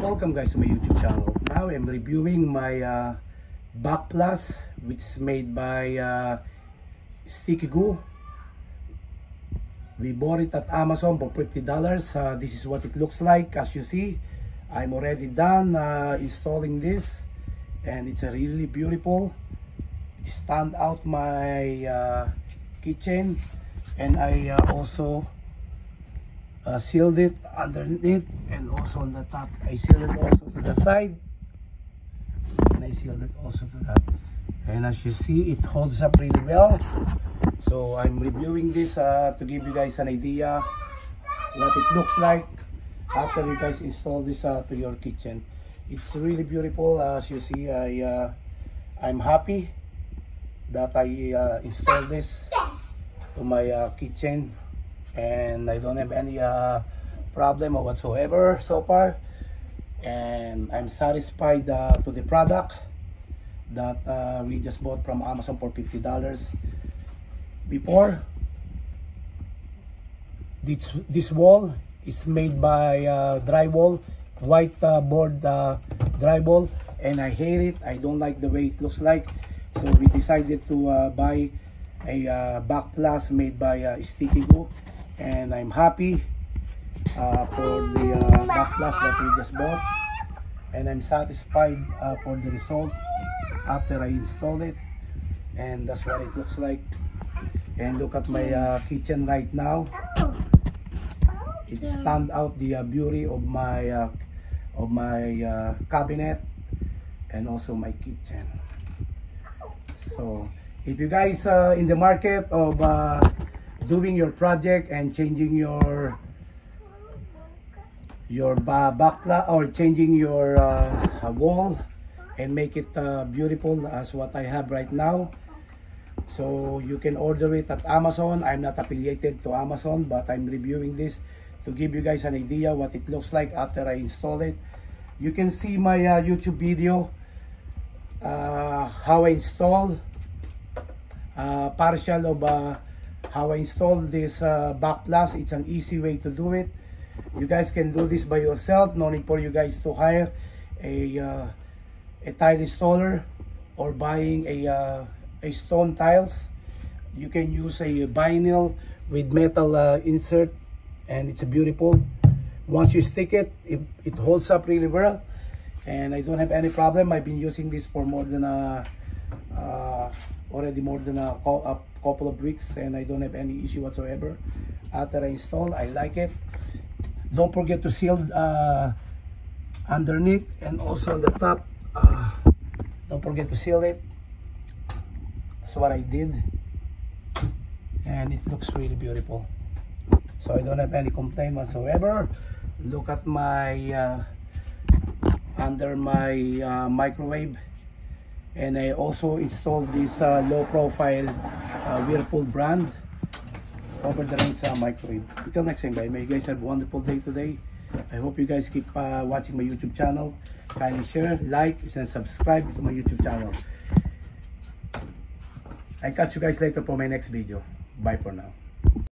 Welcome guys to my YouTube channel. Now I'm reviewing my uh, Back Plus which is made by uh, Sticky Goo. We bought it at Amazon for $50. Uh, this is what it looks like as you see. I'm already done uh, installing this and it's a really beautiful. It stand out my uh, kitchen and I uh, also uh, sealed it underneath and also on the top. I sealed it also to the side and I sealed it also to that. And as you see, it holds up really well. So I'm reviewing this uh, to give you guys an idea what it looks like after you guys install this uh, to your kitchen. It's really beautiful. As you see, I uh, I'm happy that I uh, installed this to my uh, kitchen and I don't have any uh, problem whatsoever so far. And I'm satisfied uh, to the product that uh, we just bought from Amazon for $50 before. This this wall is made by uh, drywall white uh, board uh, drywall and I hate it. I don't like the way it looks like. So we decided to uh, buy a backsplash made by uh, StickGoo and I'm happy uh, for the uh, that we just bought. And I'm satisfied uh, for the result after I installed it. And that's what it looks like. And look at my uh, kitchen right now. It stand out the uh, beauty of my uh, of my uh, cabinet and also my kitchen. So if you guys uh, in the market of uh, doing your project and changing your your ba backla or changing your uh, wall and make it uh, beautiful as what I have right now. So you can order it at Amazon. I'm not affiliated to Amazon but I'm reviewing this to give you guys an idea what it looks like after I install it. You can see my uh, YouTube video uh, how I install uh, partial of uh, how I install this uh, back plus it's an easy way to do it. You guys can do this by yourself. No need for you guys to hire a uh, a tile installer or buying a uh, a stone tiles. You can use a vinyl with metal uh, insert and it's beautiful. Once you stick it, it it holds up really well and I don't have any problem. I've been using this for more than a uh, already more than a, a couple of weeks and I don't have any issue whatsoever. After I install I like it. Don't forget to seal uh, underneath and also on the top uh, don't forget to seal it. That's what I did. And it looks really beautiful. So I don't have any complaint whatsoever. Look at my uh, under my uh, microwave and I also installed this uh, low profile uh, Whirlpool brand over the range uh, microwave. Until next time bye. May you guys have a wonderful day today. I hope you guys keep uh, watching my YouTube channel. Kindly share like and subscribe to my YouTube channel. I catch you guys later for my next video. Bye for now